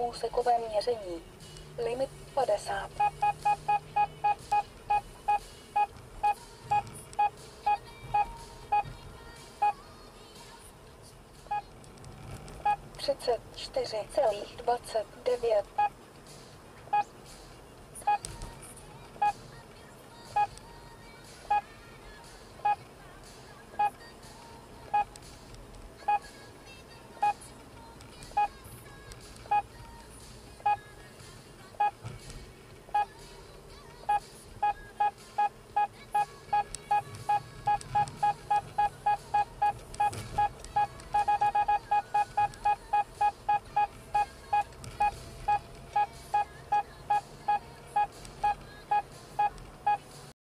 úsekové měření. Limit 50. Třicet čtyři celých dvacet devět.